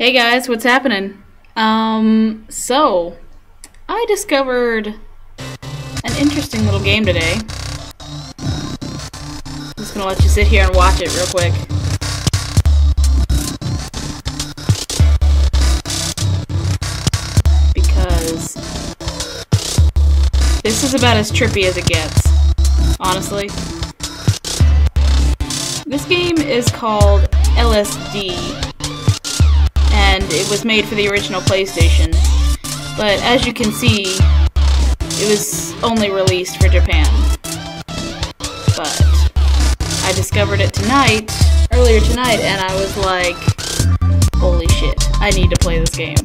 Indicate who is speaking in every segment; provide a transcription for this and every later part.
Speaker 1: Hey guys, what's happening? Um, so, I discovered an interesting little game today. I'm just gonna let you sit here and watch it real quick. Because this is about as trippy as it gets, honestly. This game is called LSD, and it was made for the original PlayStation. But as you can see, it was only released for Japan. But I discovered it tonight, earlier tonight, and I was like, holy shit, I need to play this game.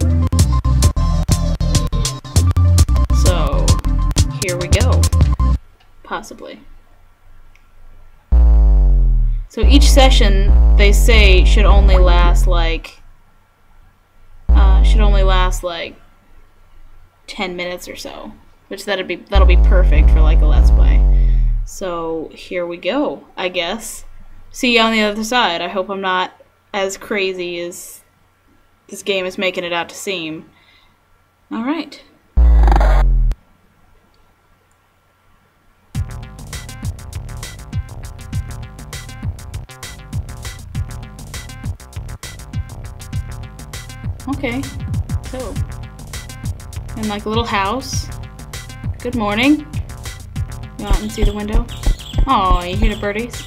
Speaker 1: So, here we go. Possibly. So each session, they say, should only last like should only last like 10 minutes or so, which that'd be that'll be perfect for like a let's play. So here we go, I guess. See you on the other side. I hope I'm not as crazy as this game is making it out to seem. All right. Okay. So, in like a little house. Good morning. Go out and see the window. Oh, you hear the birdies?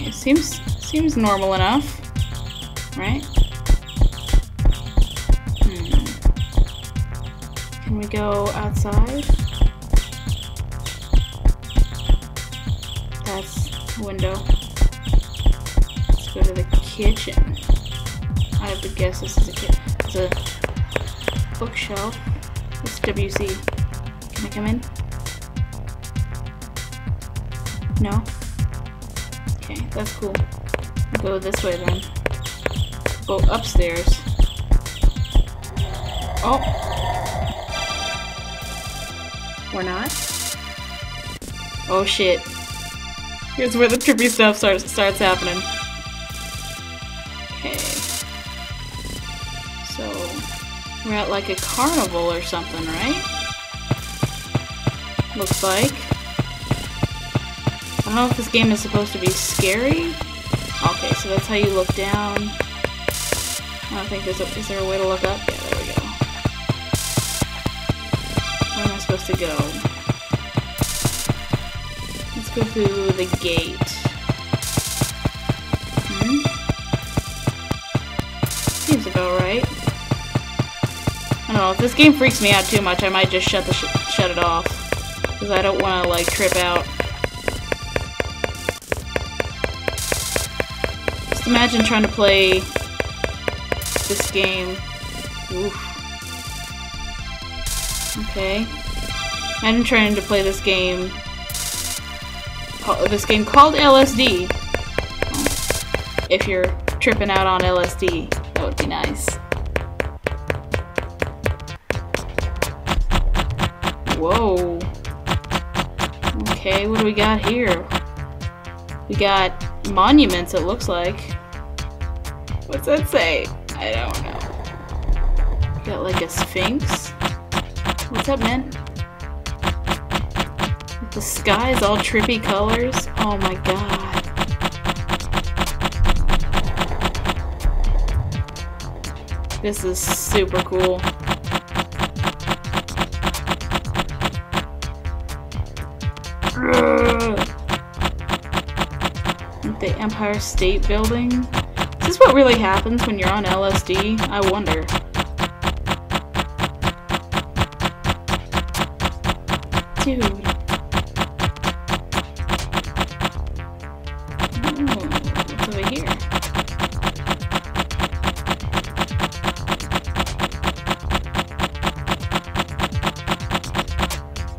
Speaker 1: It seems seems normal enough, right? Hmm. Can we go outside? That's the window. Let's go to the kitchen. I have to guess this is a. It's a bookshelf. It's WC. Can I come in? No? Okay, that's cool. Go this way then. Go upstairs. Oh! We're not? Oh shit. Here's where the trippy stuff starts starts happening. Okay. We're at like a carnival or something, right? Looks like. I don't know if this game is supposed to be scary. Okay, so that's how you look down. I don't think there's a, is there a way to look up? Yeah, there we go. Where am I supposed to go? Let's go through the gate. Hmm? Seems about right. I if this game freaks me out too much, I might just shut the sh shut it off. Because I don't want to, like, trip out. Just imagine trying to play this game. Oof. Okay. Imagine trying to play this game. This game called LSD. If you're tripping out on LSD, that would be nice. Whoa. Okay, what do we got here? We got monuments, it looks like. What's that say? I don't know. Got like a sphinx. What's up, man? The sky is all trippy colors. Oh my god. This is super cool. Empire State Building. Is this what really happens when you're on LSD? I wonder. Dude. Hmm, here?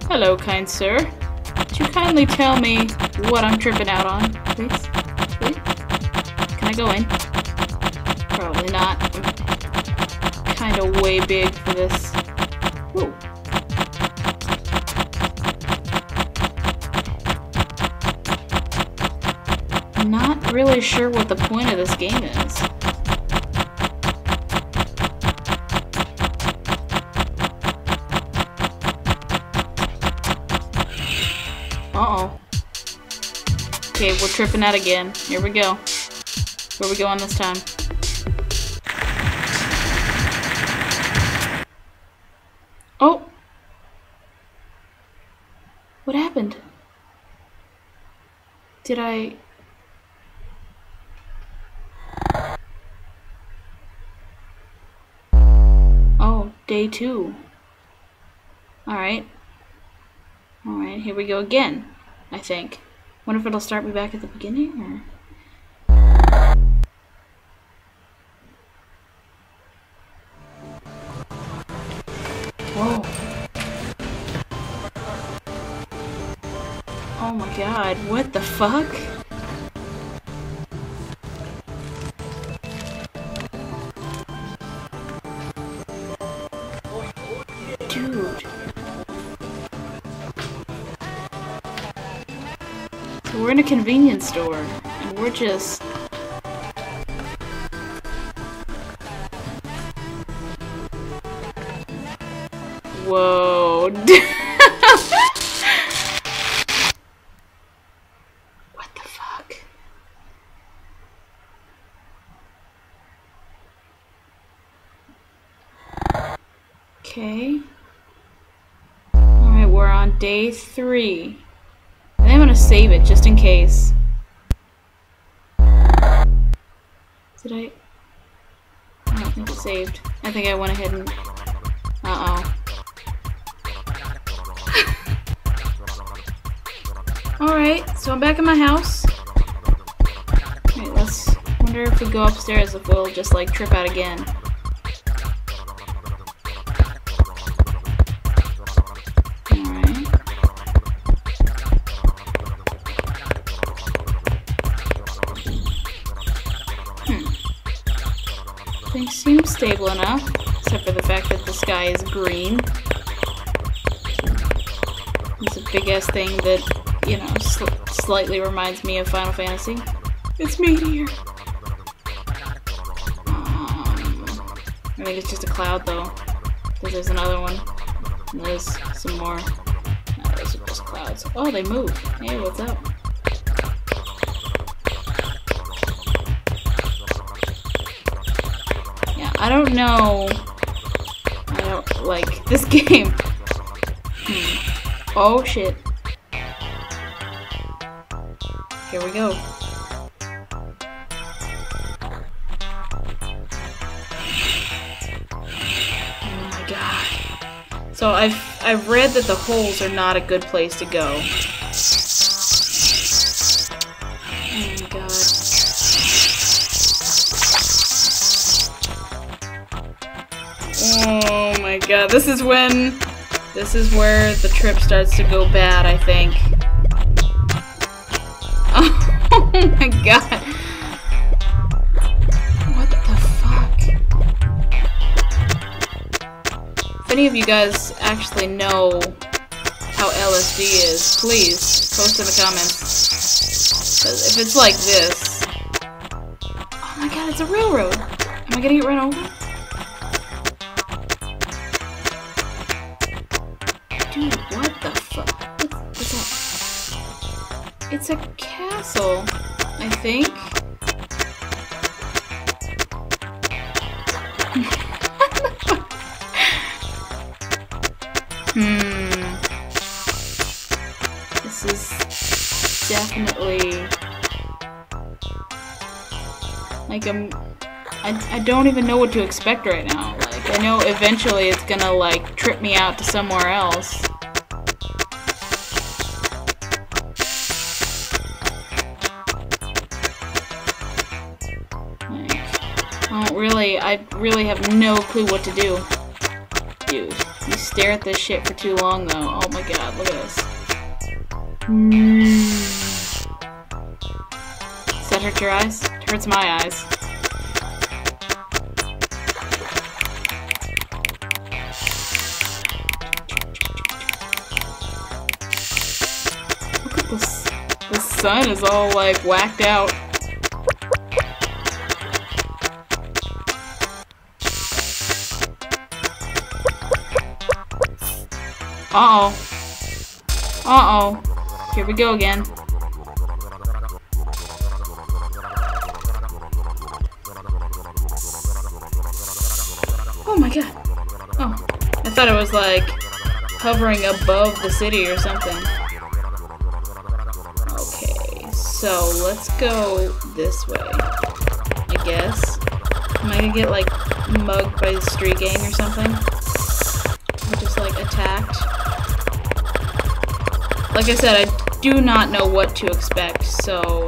Speaker 1: Hello, kind sir. Could you kindly tell me what I'm tripping out on? going. Probably not. Kind of way big for this. Not really sure what the point of this game is. Uh-oh. Okay, we're tripping out again. Here we go. Where we going this time? Oh! What happened? Did I... Oh, day two. Alright. Alright, here we go again, I think. Wonder if it'll start me back at the beginning, or... Whoa. Oh my god, what the fuck? Dude. So we're in a convenience store, and we're just... Whoa. what the fuck? Okay. Alright, we're on day three. And I'm gonna save it just in case. Did I? I don't think it saved. I think I went ahead and. Uh Alright, so I'm back in my house. Alright, let's wonder if we go upstairs if we'll just like trip out again. Hmm. Things seem stable enough, except for the fact that the sky is green. It's a big ass thing that, you know, sl slightly reminds me of Final Fantasy. It's Meteor! Um, I think it's just a cloud though. Because there's another one. And there's some more. No, those are just clouds. Oh, they move. Hey, what's up? Yeah, I don't know. I don't like this game. Hmm. Oh shit. Here we go. Oh my god. So I've I've read that the holes are not a good place to go. Oh my god. Oh my god. This is when this is where the trip starts to go bad, I think. Oh my god. What the fuck? If any of you guys actually know how LSD is, please post in the comments. 'Cause if it's like this... Oh my god, it's a railroad! Am I gonna get run over? Dude, what the fuck? What's that? It's a castle, I think. hmm. This is definitely like I'm. I, I don't even know what to expect right now. Like I know eventually it's gonna like trip me out to somewhere else. I really have no clue what to do. Dude, you stare at this shit for too long though. Oh my god, look at this. Does that hurt your eyes? It hurts my eyes. Look at this. The sun is all like whacked out. Uh-oh. Uh-oh. Here we go again. Oh my god. Oh. I thought it was like hovering above the city or something. Okay, so let's go this way. I guess. Am I gonna get like mugged by the street gang or something? Like I said, I do not know what to expect, so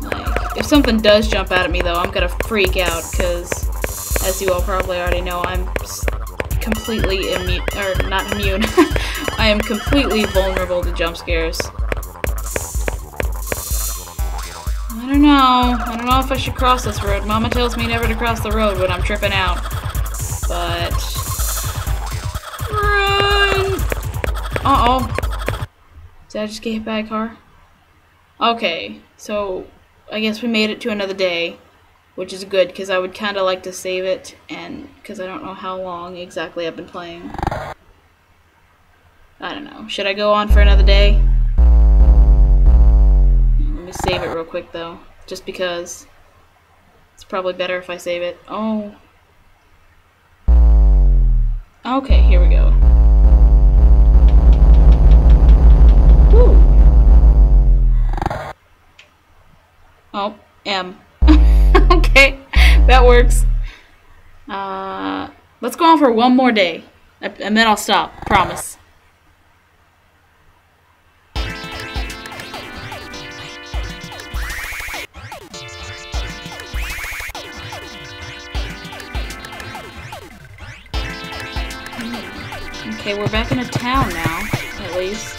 Speaker 1: like if something does jump out at me though, I'm gonna freak out because as you all probably already know, I'm completely immune, or not immune, I am completely vulnerable to jump scares. I don't know. I don't know if I should cross this road. Mama tells me never to cross the road when I'm tripping out. But... Uh-oh. Did I just get hit by a car? Okay, so I guess we made it to another day which is good because I would kind of like to save it and because I don't know how long exactly I've been playing. I don't know. Should I go on for another day? Let me save it real quick though, just because it's probably better if I save it. Oh. Okay, here we go. M. okay, that works. Uh, let's go on for one more day, and then I'll stop. Promise. Okay, we're back in a town now, at least.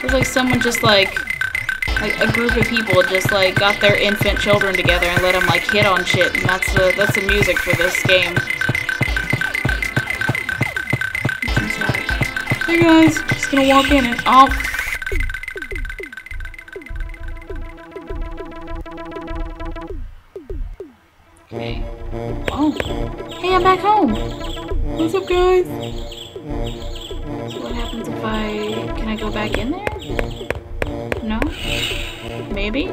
Speaker 1: Feels like someone just like, like a group of people just like got their infant children together and let them like hit on shit, and that's the that's the music for this game. Hey guys, just gonna walk in and oh. Okay. Oh. Hey, I'm back home. What's up, guys? What happens if I... Can I go back in there? No? Maybe?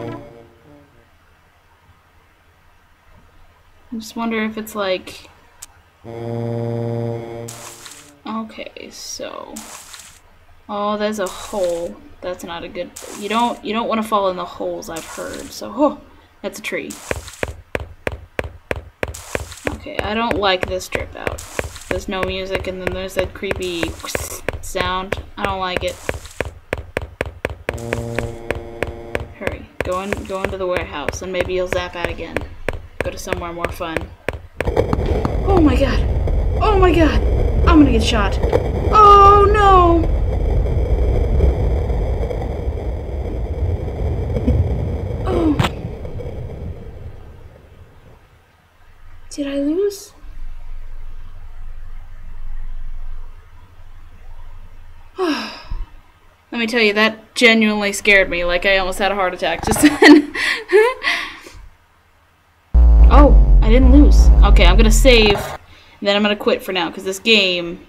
Speaker 1: I just wonder if it's like... Okay, so... Oh, there's a hole. That's not a good... You don't you don't want to fall in the holes, I've heard. So, oh, that's a tree. Okay, I don't like this trip out. There's no music and then there's that creepy sound. I don't like it. Hurry. Go, in, go into the warehouse and maybe you'll zap out again. Go to somewhere more fun. Oh my god! Oh my god! I'm gonna get shot. Oh no! Oh. Did I lose? Let me tell you, that genuinely scared me. Like, I almost had a heart attack just then. oh, I didn't lose. Okay, I'm gonna save, and then I'm gonna quit for now, because this game...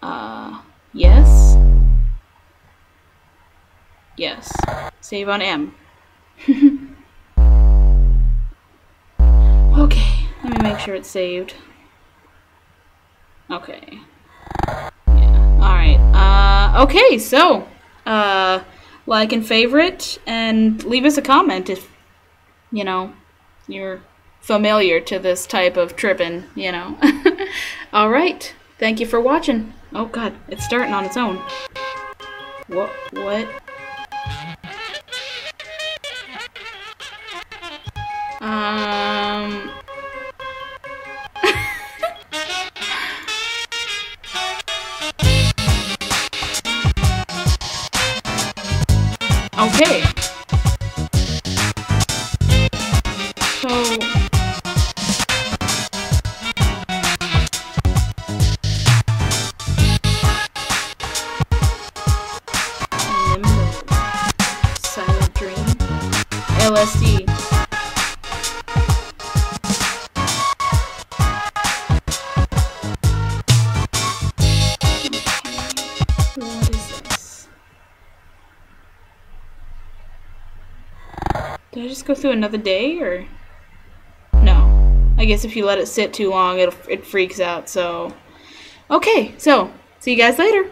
Speaker 1: Uh, yes? Yes. Save on M. okay, let me make sure it's saved. Okay. Uh, okay, so, uh, like and favorite, and leave us a comment if, you know, you're familiar to this type of tripping, you know. Alright, thank you for watching. Oh god, it's starting on its own. What? What? Um... LSD. What is this? Did I just go through another day, or? No. I guess if you let it sit too long, it it freaks out, so... Okay, so, see you guys later.